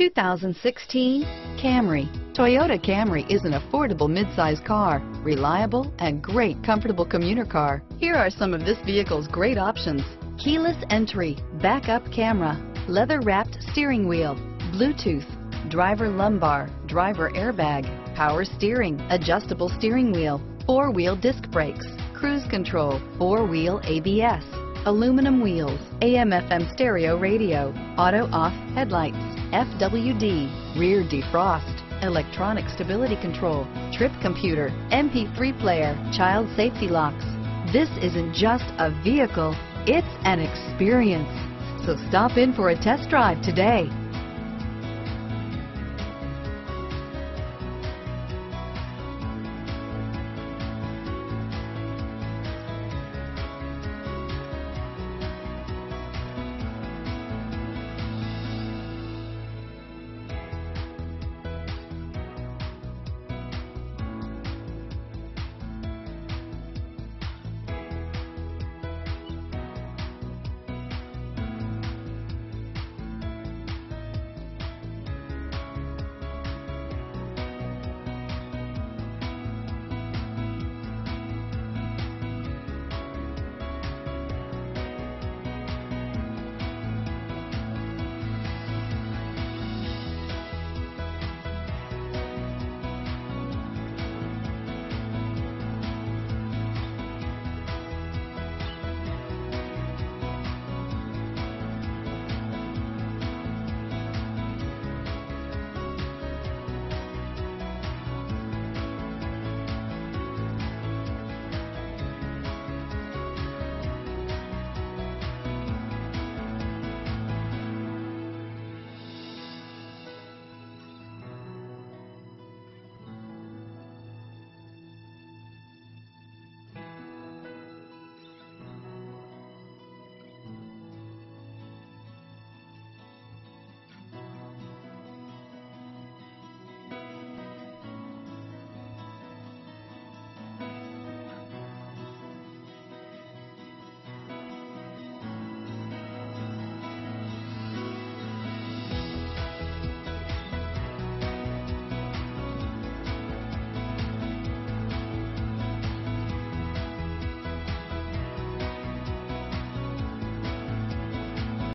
2016 Camry. Toyota Camry is an affordable midsize car, reliable and great comfortable commuter car. Here are some of this vehicle's great options. Keyless entry, backup camera, leather wrapped steering wheel, Bluetooth, driver lumbar, driver airbag, power steering, adjustable steering wheel, four wheel disc brakes, cruise control, four wheel ABS, aluminum wheels, AM FM stereo radio, auto off headlights, FWD, rear defrost, electronic stability control, trip computer, MP3 player, child safety locks. This isn't just a vehicle, it's an experience. So stop in for a test drive today.